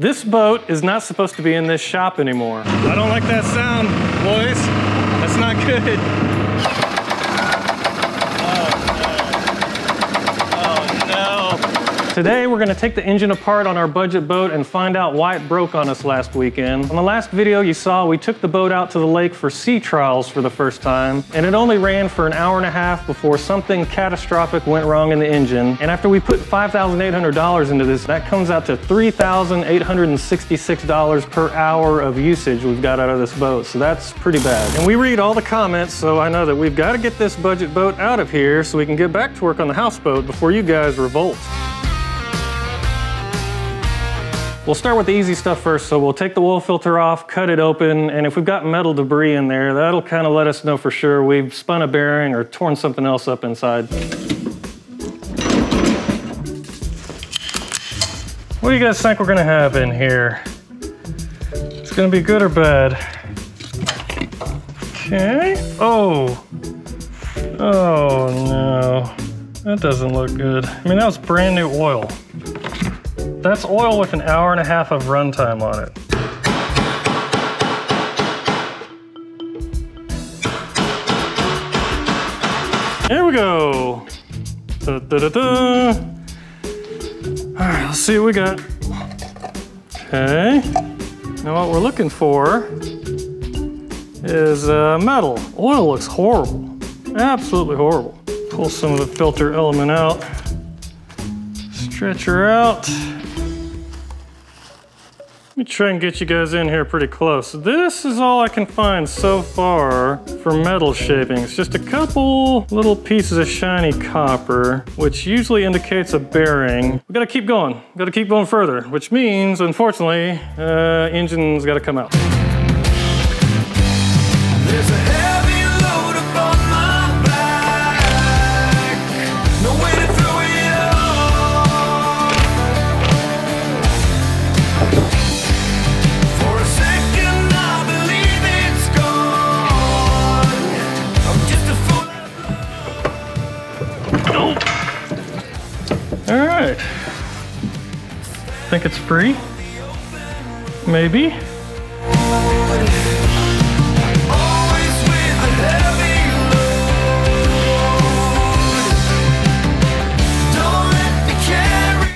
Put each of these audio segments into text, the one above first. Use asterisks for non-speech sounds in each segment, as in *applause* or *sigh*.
This boat is not supposed to be in this shop anymore. I don't like that sound, boys. That's not good. Today we're gonna take the engine apart on our budget boat and find out why it broke on us last weekend. On the last video you saw, we took the boat out to the lake for sea trials for the first time, and it only ran for an hour and a half before something catastrophic went wrong in the engine. And after we put $5,800 into this, that comes out to $3,866 per hour of usage we've got out of this boat, so that's pretty bad. And we read all the comments, so I know that we've gotta get this budget boat out of here so we can get back to work on the houseboat before you guys revolt. We'll start with the easy stuff first. So we'll take the oil filter off, cut it open, and if we've got metal debris in there, that'll kind of let us know for sure we've spun a bearing or torn something else up inside. What do you guys think we're gonna have in here? It's gonna be good or bad? Okay. Oh. Oh no. That doesn't look good. I mean, that was brand new oil. That's oil with an hour and a half of runtime on it. There we go. Da, da, da. All right, let's see what we got. Okay. Now what we're looking for is uh, metal. Oil looks horrible. Absolutely horrible. Pull some of the filter element out. Stretch her out. Let me try and get you guys in here pretty close. This is all I can find so far for metal shaping. It's just a couple little pieces of shiny copper, which usually indicates a bearing. We gotta keep going. We gotta keep going further, which means, unfortunately, uh, engine's gotta come out. Think it's free? Maybe.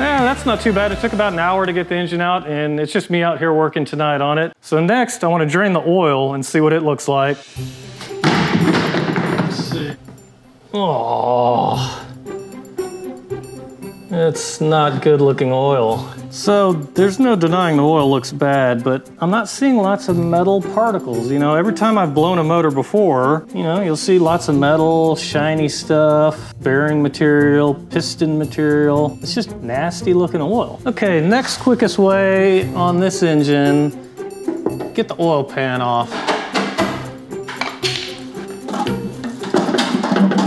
Yeah, that's not too bad. It took about an hour to get the engine out and it's just me out here working tonight on it. So next I want to drain the oil and see what it looks like. Let's see. Oh. It's not good looking oil. So there's no denying the oil looks bad, but I'm not seeing lots of metal particles. You know, every time I've blown a motor before, you know, you'll see lots of metal, shiny stuff, bearing material, piston material. It's just nasty looking oil. Okay, next quickest way on this engine, get the oil pan off.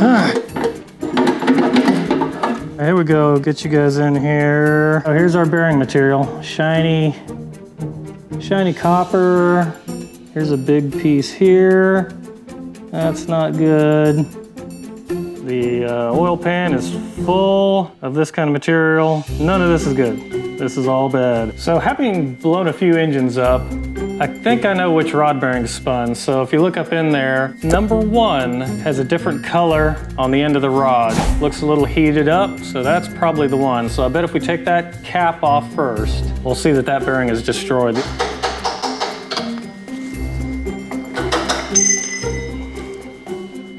Right. Ah, Here we go, get you guys in here. Oh, here's our bearing material. Shiny, shiny copper. Here's a big piece here. That's not good. The uh, oil pan is full of this kind of material. None of this is good. This is all bad. So having blown a few engines up, I think I know which rod bearing spun. So if you look up in there, number one has a different color on the end of the rod. Looks a little heated up, so that's probably the one. So I bet if we take that cap off first, we'll see that that bearing is destroyed.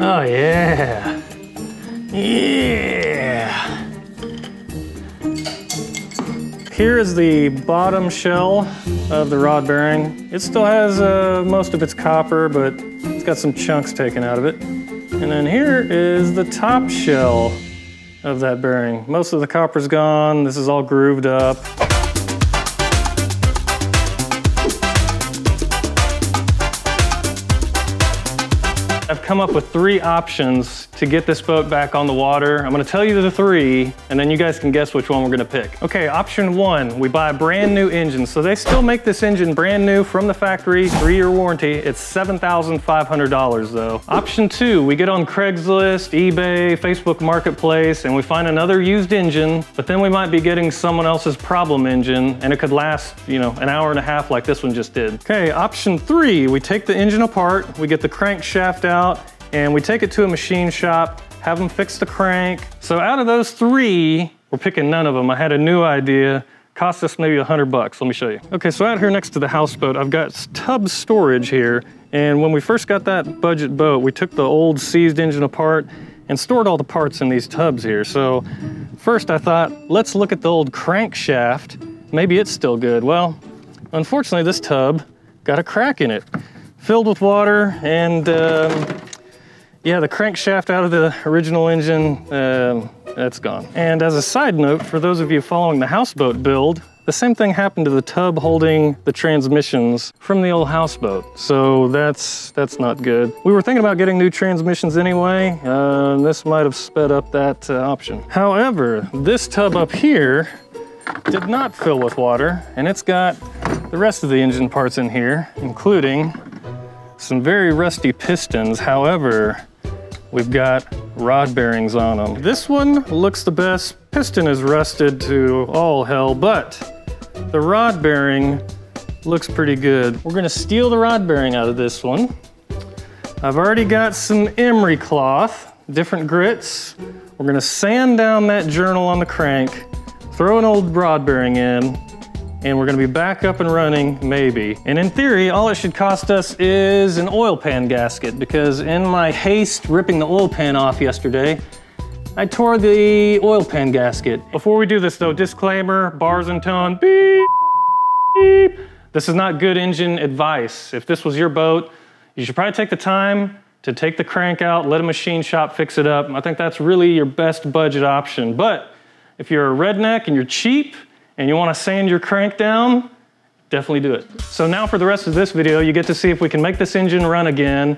Oh yeah. Yeah. Here is the bottom shell of the rod bearing. It still has uh, most of its copper, but it's got some chunks taken out of it. And then here is the top shell of that bearing. Most of the copper's gone. This is all grooved up. I've come up with three options to get this boat back on the water. I'm gonna tell you the three, and then you guys can guess which one we're gonna pick. Okay, option one, we buy a brand new engine. So they still make this engine brand new from the factory, three-year warranty. It's $7,500 though. Option two, we get on Craigslist, eBay, Facebook Marketplace, and we find another used engine, but then we might be getting someone else's problem engine, and it could last, you know, an hour and a half like this one just did. Okay, option three, we take the engine apart, we get the crankshaft out, and we take it to a machine shop, have them fix the crank. So out of those three, we're picking none of them. I had a new idea, cost us maybe a hundred bucks. Let me show you. Okay, so out here next to the houseboat, I've got tub storage here. And when we first got that budget boat, we took the old seized engine apart and stored all the parts in these tubs here. So first I thought, let's look at the old crankshaft. Maybe it's still good. Well, unfortunately this tub got a crack in it, filled with water and um, yeah, the crankshaft out of the original engine, um, that's gone. And as a side note, for those of you following the houseboat build, the same thing happened to the tub holding the transmissions from the old houseboat. So that's that's not good. We were thinking about getting new transmissions anyway. Uh, this might have sped up that uh, option. However, this tub up here did not fill with water and it's got the rest of the engine parts in here, including some very rusty pistons. However, We've got rod bearings on them. This one looks the best. Piston is rusted to all hell, but the rod bearing looks pretty good. We're gonna steal the rod bearing out of this one. I've already got some emery cloth, different grits. We're gonna sand down that journal on the crank, throw an old rod bearing in, and we're gonna be back up and running, maybe. And in theory, all it should cost us is an oil pan gasket because in my haste ripping the oil pan off yesterday, I tore the oil pan gasket. Before we do this though, disclaimer, bars and tone, beep, beep. This is not good engine advice. If this was your boat, you should probably take the time to take the crank out, let a machine shop fix it up. I think that's really your best budget option. But if you're a redneck and you're cheap, and you wanna sand your crank down, definitely do it. So now for the rest of this video, you get to see if we can make this engine run again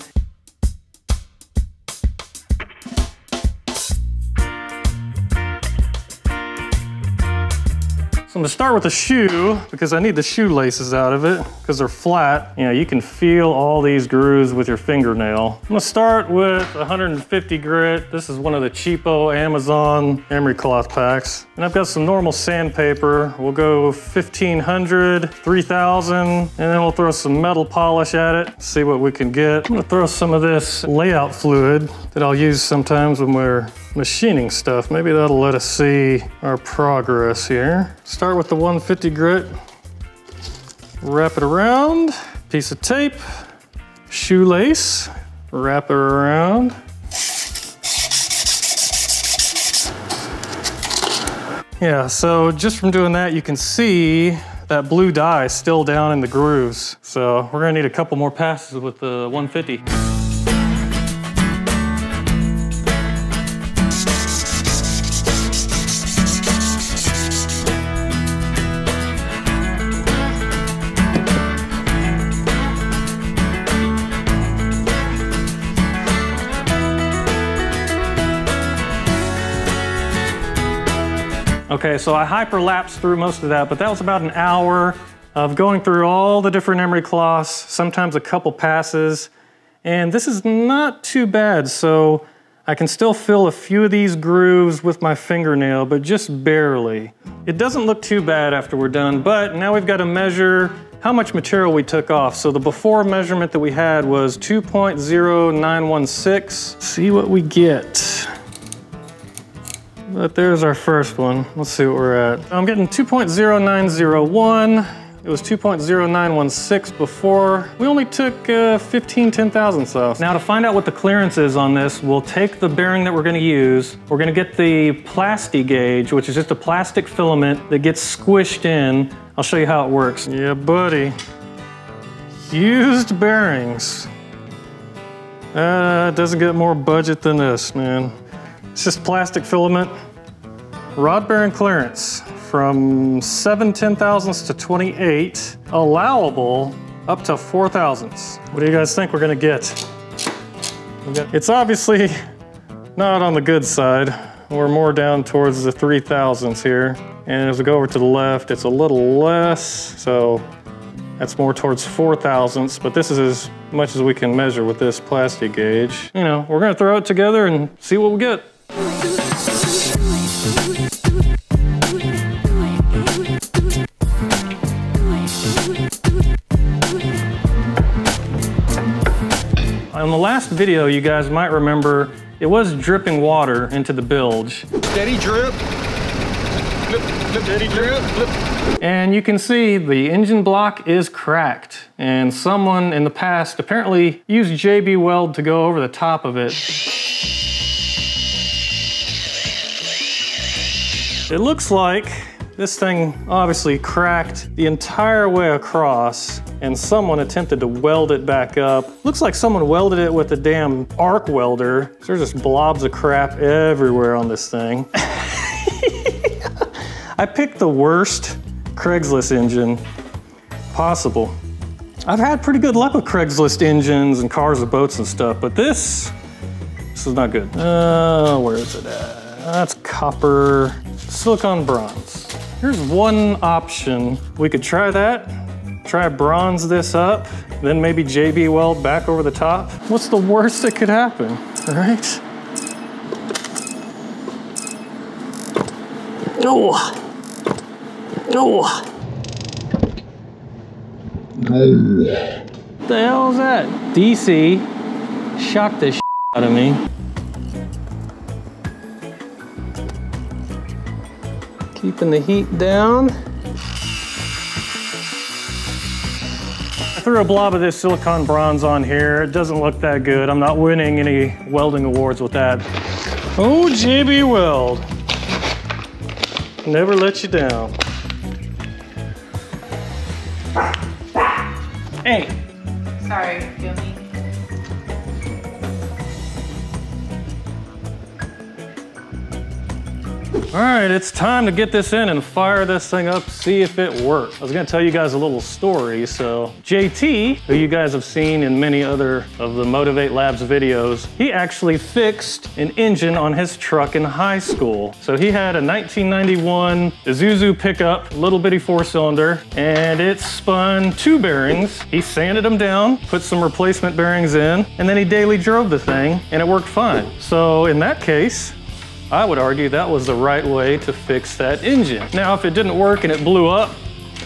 gonna start with the shoe because I need the shoelaces out of it because they're flat. You know, you can feel all these grooves with your fingernail. I'm gonna start with 150 grit. This is one of the cheapo Amazon emery cloth packs. And I've got some normal sandpaper. We'll go 1500, 3000, and then we'll throw some metal polish at it, see what we can get. I'm gonna throw some of this layout fluid that I'll use sometimes when we're machining stuff. Maybe that'll let us see our progress here. Start with the 150 grit, wrap it around, piece of tape, shoelace, wrap it around. Yeah, so just from doing that, you can see that blue dye still down in the grooves. So we're gonna need a couple more passes with the 150. Okay, so I hyperlapsed through most of that, but that was about an hour of going through all the different emery cloths, sometimes a couple passes, and this is not too bad. So I can still fill a few of these grooves with my fingernail, but just barely. It doesn't look too bad after we're done, but now we've got to measure how much material we took off. So the before measurement that we had was 2.0916. See what we get. But there's our first one. Let's see what we're at. I'm getting 2.0901. It was 2.0916 before. We only took uh, 15 ten thousandths off. Now to find out what the clearance is on this, we'll take the bearing that we're gonna use. We're gonna get the Plasti-Gauge, which is just a plastic filament that gets squished in. I'll show you how it works. Yeah, buddy. Used bearings. Uh, doesn't get more budget than this, man. It's just plastic filament. Rod bearing clearance from 7 ten thousandths to 28. Allowable up to 4 thousandths. What do you guys think we're gonna get? It's obviously not on the good side. We're more down towards the 3000s here. And as we go over to the left, it's a little less. So that's more towards 4,000ths, but this is as much as we can measure with this plastic gauge. You know, we're gonna throw it together and see what we get. The last video, you guys might remember, it was dripping water into the bilge. Steady drip. Steady drip. And you can see the engine block is cracked. And someone in the past apparently used JB Weld to go over the top of it. It looks like this thing obviously cracked the entire way across and someone attempted to weld it back up. Looks like someone welded it with a damn arc welder. There's just blobs of crap everywhere on this thing. *laughs* I picked the worst Craigslist engine possible. I've had pretty good luck with Craigslist engines and cars and boats and stuff, but this, this is not good. Uh, where is it at? That's copper, silicon bronze. Here's one option. We could try that, try bronze this up, then maybe JB weld back over the top. What's the worst that could happen, right? Oh. Oh. The hell is that? DC shocked the out of me. Keeping the heat down. Threw a blob of this silicon bronze on here. It doesn't look that good. I'm not winning any welding awards with that. Oh, JB Weld. Never let you down. Hey, All right, it's time to get this in and fire this thing up, see if it works. I was gonna tell you guys a little story. So JT, who you guys have seen in many other of the Motiv8 Labs videos, he actually fixed an engine on his truck in high school. So he had a 1991 Isuzu pickup, little bitty four cylinder, and it spun two bearings. He sanded them down, put some replacement bearings in, and then he daily drove the thing and it worked fine. So in that case, I would argue that was the right way to fix that engine. Now, if it didn't work and it blew up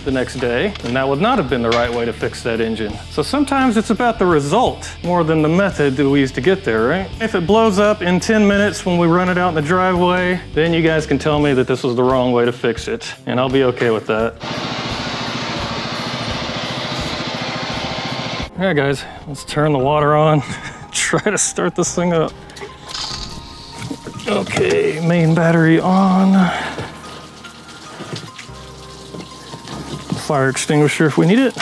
the next day, then that would not have been the right way to fix that engine. So sometimes it's about the result more than the method that we used to get there, right? If it blows up in 10 minutes when we run it out in the driveway, then you guys can tell me that this was the wrong way to fix it, and I'll be okay with that. All right, guys, let's turn the water on, *laughs* try to start this thing up. Okay, main battery on. Fire extinguisher if we need it.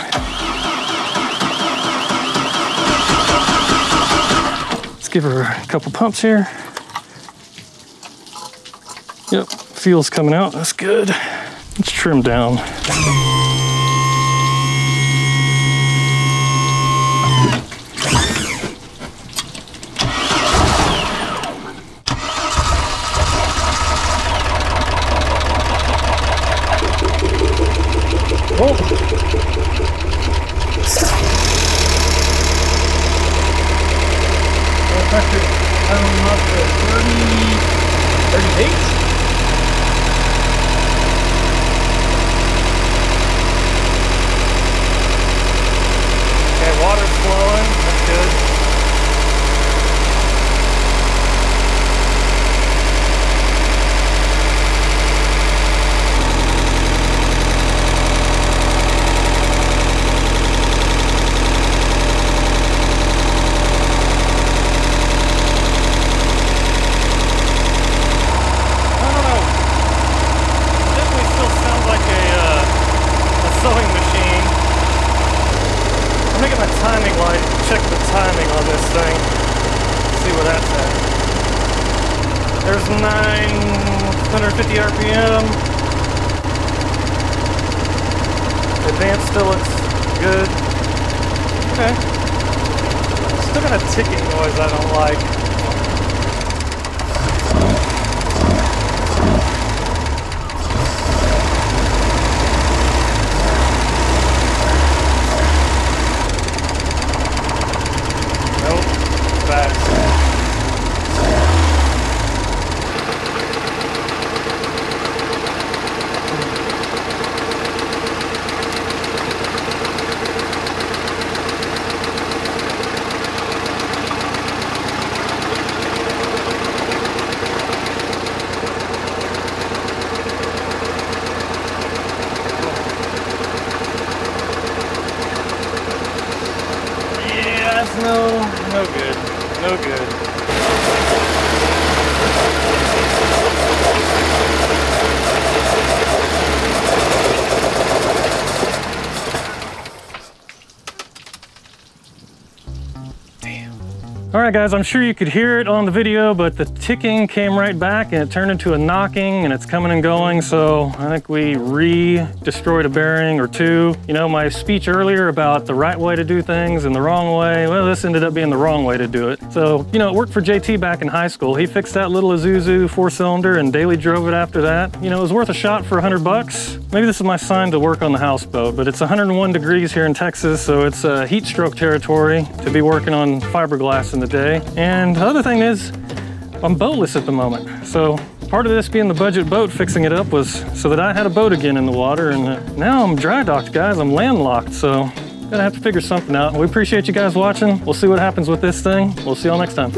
Let's give her a couple pumps here. Yep, fuel's coming out, that's good. Let's trim down. Oh. Pressure, I don't know, up to 30, 38? Okay, water's flowing, that's good. I don't know. Definitely still sounds like a, uh, a sewing machine. I'm making my timing light, check the timing on this thing. See where that's at. There's 950 RPM. Advanced still looks good. Ticking noise I don't like. Nope, back. Yeah, that's no, no good. No good. All right, guys, I'm sure you could hear it on the video, but the ticking came right back and it turned into a knocking and it's coming and going. So I think we re-destroyed a bearing or two. You know, my speech earlier about the right way to do things and the wrong way, well, this ended up being the wrong way to do it. So, you know, it worked for JT back in high school. He fixed that little Isuzu four cylinder and daily drove it after that. You know, it was worth a shot for a hundred bucks. Maybe this is my sign to work on the houseboat, but it's 101 degrees here in Texas, so it's uh, heat stroke territory to be working on fiberglass in the day. And the other thing is, I'm boatless at the moment. So part of this being the budget boat, fixing it up was so that I had a boat again in the water. And uh, now I'm dry docked, guys. I'm landlocked. So gonna have to figure something out. We appreciate you guys watching. We'll see what happens with this thing. We'll see y'all next time.